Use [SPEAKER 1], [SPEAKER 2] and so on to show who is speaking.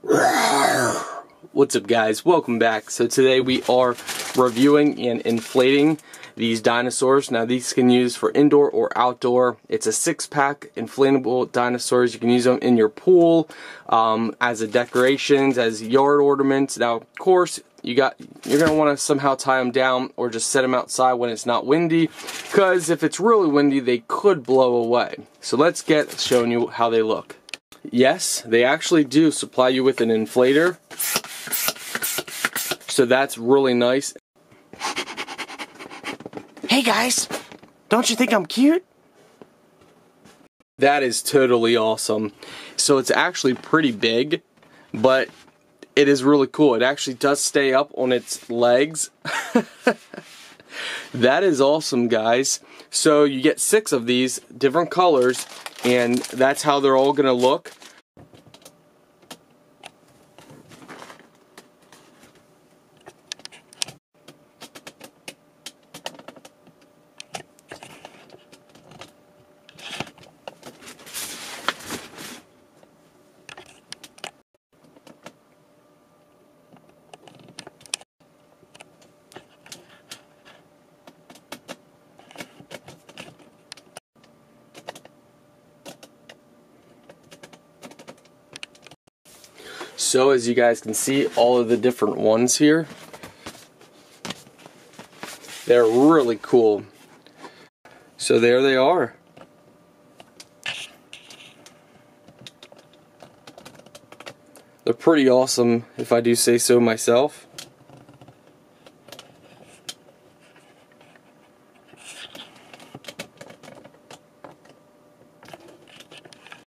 [SPEAKER 1] What's up guys, welcome back. So today we are reviewing and inflating these dinosaurs. Now these can use for indoor or outdoor. It's a six pack inflatable dinosaurs. You can use them in your pool um, as a decorations, as yard ornaments. Now of course you got you're gonna want to somehow tie them down or just set them outside when it's not windy because if it's really windy they could blow away. So let's get showing you how they look. Yes, they actually do supply you with an inflator. So that's really nice.
[SPEAKER 2] Hey guys, don't you think I'm cute?
[SPEAKER 1] That is totally awesome. So it's actually pretty big, but it is really cool. It actually does stay up on its legs. that is awesome, guys. So you get six of these different colors, and that's how they're all going to look. So as you guys can see, all of the different ones here, they're really cool. So there they are. They're pretty awesome, if I do say so myself.